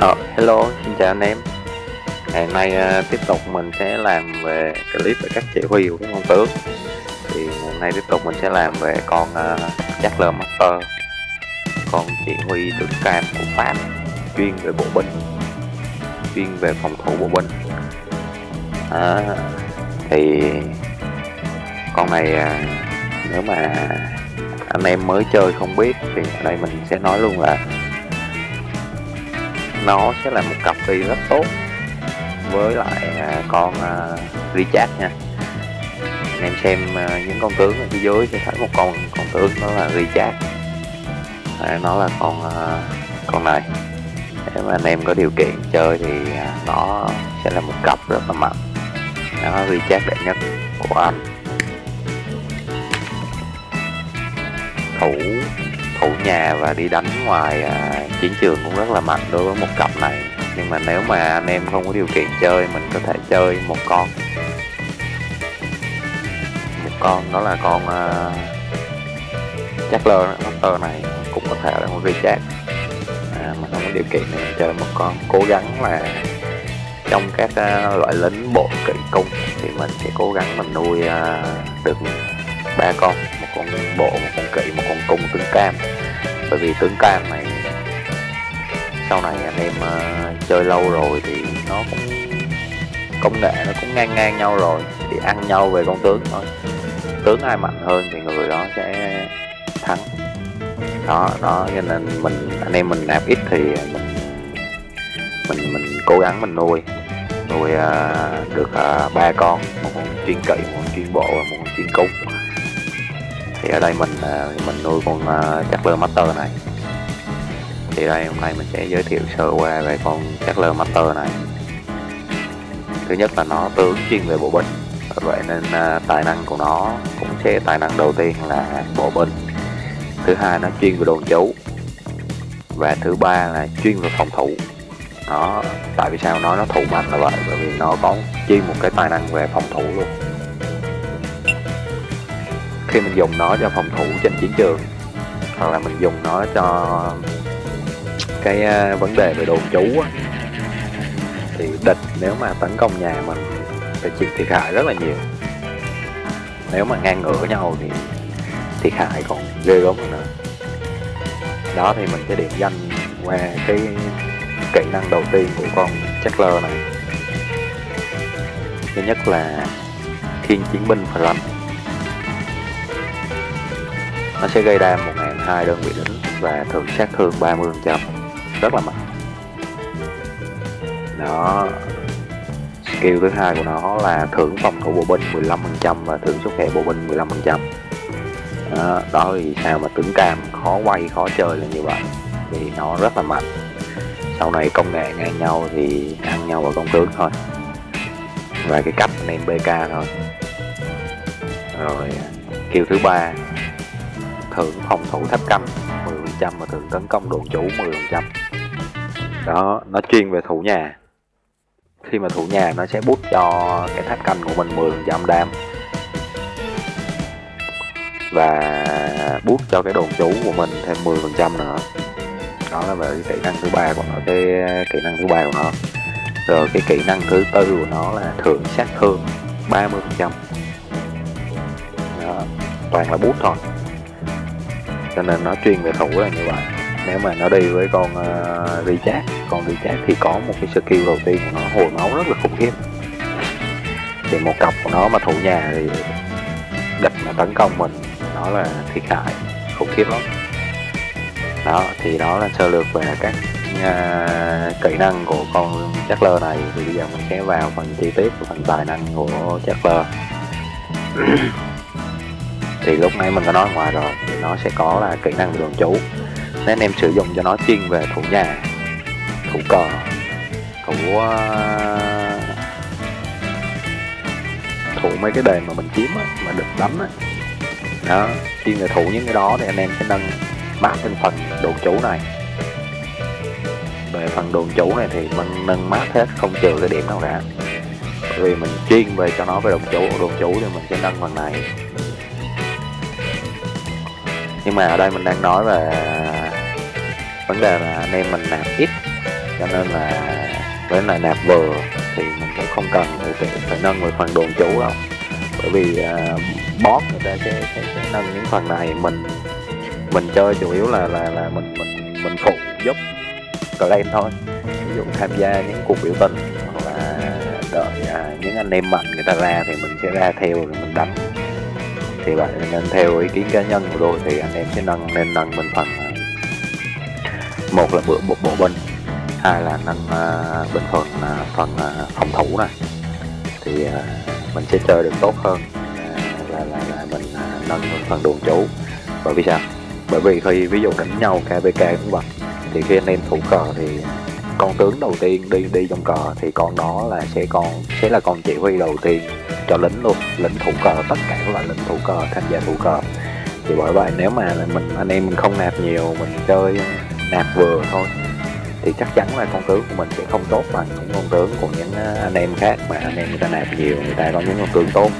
Ờ, hello, xin chào anh em. Ngày hôm nay uh, tiếp tục mình sẽ làm về clip về cách chỉ huy của cái con tướng. Thì hôm nay tiếp tục mình sẽ làm về con uh, Master Con chỉ huy tướng cam của Pháp Chuyên về bộ binh Chuyên về phòng thủ bộ binh. À, Thì con này uh, nếu mà anh em mới chơi không biết thì ở đây mình sẽ nói luôn là nó sẽ là một cặp đi rất tốt với lại à, con à, Richard nha. Anh em xem à, những con tướng ở phía dưới sẽ thấy một con con tướng đó là Richard. À, nó là con à, con này. Nếu mà anh em có điều kiện chơi thì à, nó sẽ là một cặp rất là mạnh. Nó Richard đẹp nhất của anh. Thủ thủ nhà và đi đánh ngoài à, chiến trường cũng rất là mạnh đối với một cặp này. Nhưng mà nếu mà anh em không có điều kiện chơi mình có thể chơi một con. Một con đó là con à, chắc lơ Master này cũng có thể là một Richard. À, mà không có điều kiện thì chơi một con cố gắng là trong các uh, loại lính bộ kỵ cung thì mình sẽ cố gắng mình nuôi uh, được ba con một con bộ một con kỵ một con cung tướng cam bởi vì tướng cam này sau này anh em uh, chơi lâu rồi thì nó cũng công nghệ nó cũng ngang ngang nhau rồi thì ăn nhau về con tướng thôi. Tướng ai mạnh hơn thì người đó sẽ thắng. Đó đó cho nên mình anh em mình nạp ít thì mình mình mình cố gắng mình nuôi. Nuôi uh, được uh, ba con một con chuyên cậy một con chuyên bộ và một con chuyên cúng thì ở đây mình ờ, mình nuôi con ờ, uh, Charles Master này. Thì đây hôm nay mình sẽ giới thiệu sơ qua về con Charles Master này. Thứ nhất là nó tướng chuyên về bộ binh. Vậy nên ờ, tài năng của nó cũng sẽ tài năng đầu tiên là bộ binh. Thứ hai nó chuyên về đồn trú. Và thứ ba là chuyên về phòng thủ. Nó tại vì sao nó nó thủ mạnh là vậy? Bởi vì nó có chuyên một cái tài năng về phòng thủ luôn khi mình dùng nó cho phòng thủ trên chiến trường, hoặc là mình dùng nó cho cái ờ, vấn đề về đồn trú thì địch nếu mà tấn công nhà mình thì chịu thiệt hại rất là nhiều. Nếu mà ngang ngửa nhau thì thiệt hại còn ghê gớm hơn nữa. Đó, thì mình sẽ điểm danh qua cái kỹ năng đầu tiên của con Chatler này. Thứ nhất là khiên chiến binh phải lành nó sẽ gây đam 1.200 đơn vị lính và thường sát thương 30% rất là mạnh. Đó skill thứ hai của nó là thưởng phòng thủ bộ binh 15% và thưởng xuất hệ bộ binh 15% đó, đó vì sao mà tướng cam khó quay khó chơi là như vậy. Vì nó rất là mạnh. Sau này công nghệ ngang nhau thì ăn nhau vào công tướng thôi. Và cái cách anh em bk thôi. Rồi kill thứ ba thưởng phòng thủ tháp canh 10% và thưởng tấn công đồn chủ 10% đó nó chuyên về thủ nhà. Khi mà thủ nhà nó sẽ bút cho cái tháp canh của mình 10% đam. Và bút cho cái đồn chủ của mình thêm 10% nữa. Đó là về cái kỹ năng thứ ba của nó cái kỹ năng thứ ba của nó. Rồi cái kỹ năng thứ tư của nó là thưởng sát thương 30% đó, toàn là bút thôi cho nên nó chuyên về thủ là như vậy. Nếu mà nó đi với con uh, Richard con Richard thì có một cái skill đầu tiên của nó hồi máu rất là khủng khiếp. Thì một cặp của nó mà thủ nhà thì địch mà tấn công mình nó là thiệt hại khủng khiếp lắm. Đó thì đó là sơ lược về các uh, kỹ năng của con Charles này. Thì bây giờ mình sẽ vào phần chi tiết của phần tài năng của Charles thì lúc nãy mình có nói ngoài rồi thì nó sẽ có là kỹ năng đường trú nên em sử dụng cho nó chuyên về thủ nhà thủ cờ thủ ờ, thủ mấy cái đề mà mình chiếm á, mà được đánh á. Đó chuyên về thủ những cái đó thì anh em sẽ nâng mát lên phần đồn chủ này. Về phần đồn chủ này thì mình nâng mát hết không trừ cái điểm nào cả bởi vì mình chuyên về cho nó về đồn chủ đồn chủ thì mình sẽ nâng phần này nhưng mà ở đây mình đang nói về vấn đề là anh em mình nạp ít cho nên là với lại nạp vừa thì mình cũng không cần phải, phải nâng về phần đồn chủ đâu. Bởi vì ờ, uh, boss người ta sẽ, sẽ, sẽ nâng những phần này mình mình chơi chủ yếu là là là mình mình mình phụ giúp claim thôi. Ví dụ tham gia những cuộc biểu tình hoặc là đợi uh, những anh em mạnh người ta ra thì mình sẽ ra theo rồi mình đánh thì bạn nên theo ý kiến cá nhân của tôi thì anh em sẽ nâng nên nâng bên phần à, một là bữa bộ, bộ binh hai là nâng à, uh, bên à, phần uh, phần uh, phòng thủ này. Thì uh, mình sẽ chơi được tốt hơn uh, là, là, là mình uh, nâng bên phần đường chủ. Bởi vì sao? Bởi vì khi ví dụ đánh nhau KVK cũng vậy. Thì khi anh em thủ cờ thì con tướng đầu tiên đi đi trong cờ thì con đó là sẽ con sẽ là con chỉ huy đầu tiên cho lính luôn lính thủ cờ tất cả các loại lính thủ cờ tham gia thủ cờ thì bởi vậy nếu mà mình anh em mình không nạp nhiều mình chơi nạp vừa thôi thì chắc chắn là con tướng của mình sẽ không tốt bằng những con tướng của những à, anh em khác mà anh em người ta nạp nhiều người ta có những con tướng tốt.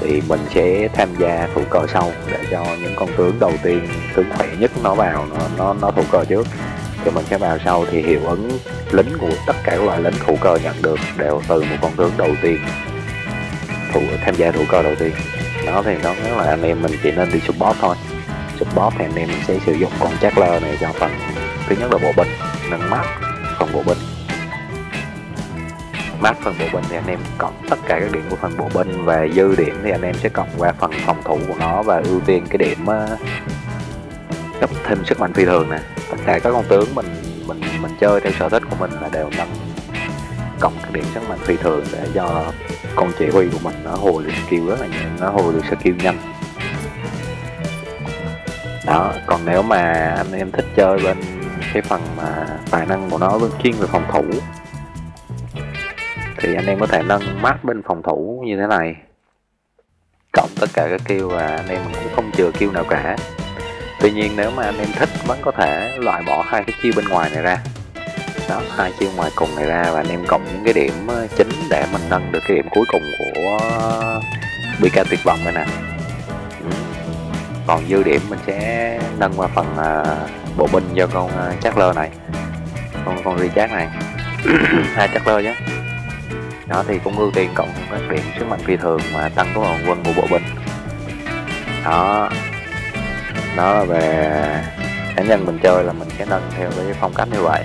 Thì mình sẽ tham gia thủ cờ sau để cho những con tướng đầu tiên tướng khỏe nhất nó vào nó nó, nó thủ cờ trước. Thì mình sẽ vào sau thì hiệu ứng lính của tất cả các loại lính thủ cờ nhận được đều từ một con tướng đầu tiên thủ tham gia thủ cờ đầu tiên. Đó, thì đó là anh em mình chỉ nên đi support thôi. Support thì anh em sẽ sử dụng con Chatler này cho phần thứ nhất là bộ binh, nâng mắt phần bộ binh. Mát phần bộ binh thì anh em cộng tất cả các điểm của phần bộ binh và dư điểm thì anh em sẽ cộng qua phần phòng thủ của nó và ưu tiên cái điểm ờ, cấp thêm sức mạnh phi thường nè. Tất cả các con tướng mình mình mình chơi theo sở thích của mình là đều nâng cộng cái điểm sức mạnh phi thường để cho con chỉ huy của mình nó hồi được skill rất là nhanh, nó hồi được skill nhanh. Đó, còn nếu mà anh em thích chơi bên cái phần mà tài năng của nó bên chuyên về phòng thủ, thì anh em có thể nâng mát bên phòng thủ như thế này. Cộng tất cả các kêu và anh em cũng không chừa kêu nào cả. Tuy nhiên nếu mà anh em thích, vẫn có thể loại bỏ hai cái chiêu bên ngoài này ra đó. Hai chiêu ngoài cùng này ra và anh em cộng những cái điểm ờ, chính để mình nâng được cái điểm cuối cùng của ờ, BK tuyệt vọng này nè. Ừ. Còn dư điểm mình sẽ nâng qua phần uh, bộ binh cho con uh, chắc lơ này. Con con Richard này. À, Hai chắc lơ nhé đó thì cũng ưu tiên cộng các điểm sức mạnh phi thường mà tăng cái hoàng quân của bộ binh đó. Đó là về cá nhân mình chơi là mình sẽ nâng theo cái phong cách như vậy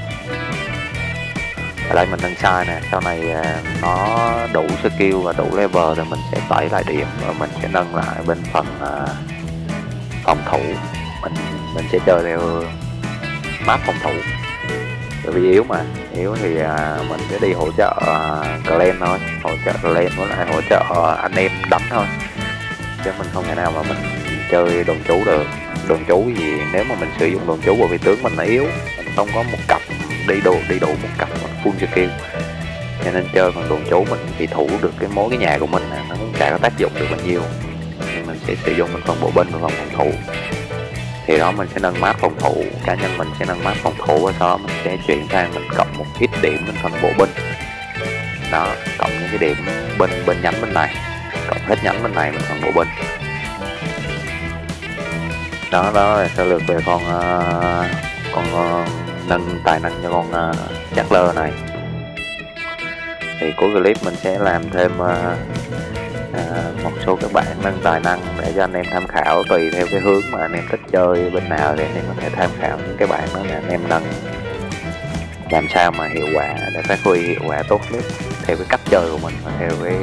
ở đây mình nâng sai nè, sau này à, nó đủ skill và đủ level thì mình sẽ tẩy lại điểm và mình sẽ nâng lại bên phần à, phòng thủ. Mình mình sẽ chơi theo map phòng thủ. Bởi vì yếu mà, yếu thì à, mình sẽ đi hỗ trợ clan thôi, hỗ trợ clan với lại hỗ trợ anh em đánh thôi. Chứ mình không thể nào mà mình chơi đồn chú được. Đồn chú gì, nếu mà mình sử dụng đồn chú bởi vì tướng mình nó yếu, mình không có một cặp đi đủ đi đủ một cặp full skill cho nên chơi bằng đồn chú mình thì thủ được cái mối cái nhà của mình nó cũng chả có tác dụng được bao nhiêu. Nên mình sẽ sử dụng mình phần bộ binh và phần phòng thủ. Thì đó mình sẽ nâng map phòng thủ. Cá nhân mình sẽ nâng map phòng thủ và sau đó mình sẽ chuyển sang mình cộng một ít điểm bên phần bộ binh đó cộng những cái điểm bên bên nhánh bên này. Cộng hết nhánh bên này bên phần bộ binh đó đó là sơ lược về con uh, con uh, nâng tài năng cho con uh, chắc lơ này. Thì cuối clip mình sẽ làm thêm uh, một số các bạn nâng tài năng để cho anh em tham khảo tùy theo cái hướng mà anh em thích chơi bên nào thì anh em có thể tham khảo những cái bạn đó là anh em nâng. Làm sao mà hiệu quả để phát huy hiệu quả tốt nhất theo cái cách chơi của mình và theo cái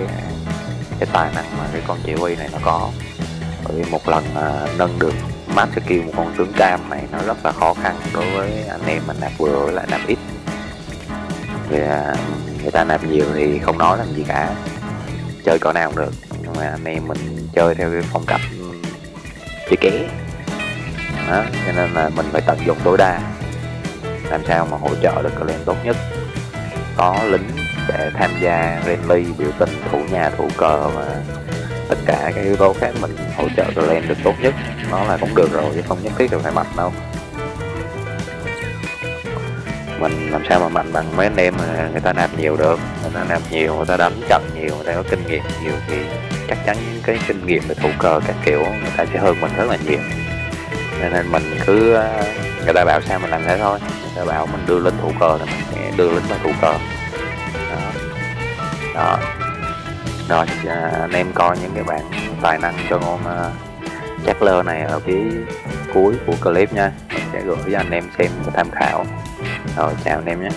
cái tài năng mà cái con chỉ huy này nó có. Bởi vì một lần nâng được master skill một con tướng cam này nó rất là khó khăn đối với anh em mình nạp vừa lại nạp ít. Vì à, người ta nạp nhiều thì không nói làm gì cả. Chơi cỡ nào cũng được, nhưng mà anh em mình chơi theo cái phong cách ừ, chơi ké. Đó, cho nên là mình phải tận dụng tối đa. Làm sao mà hỗ trợ được clan tốt nhất. Có lính để tham gia rally biểu tình, thủ nhà, thủ cờ và tất cả các yếu tố khác mình hỗ trợ cho clan được tốt nhất. Nó là cũng được rồi chứ không nhất thiết là phải mạnh đâu. Mình làm sao mà mạnh bằng mấy anh em mà người ta nạp nhiều được? Người ta nạp nhiều người ta đánh trận nhiều người ta có kinh nghiệm nhiều thì chắc chắn cái kinh nghiệm về thủ cờ các kiểu người ta sẽ hơn mình rất là nhiều. Nên, nên mình cứ ờ, người ta bảo sao mình làm thế thôi. Người ta bảo mình đưa lính thủ cờ thì mình sẽ đưa lính vào thủ cờ đó. Đó rồi à, anh em coi những cái bạn tài năng cho con à, chắc lơ này ở phía cuối của clip nha. Mình sẽ gửi cho anh em xem tham khảo. Rồi, chào anh em nhé.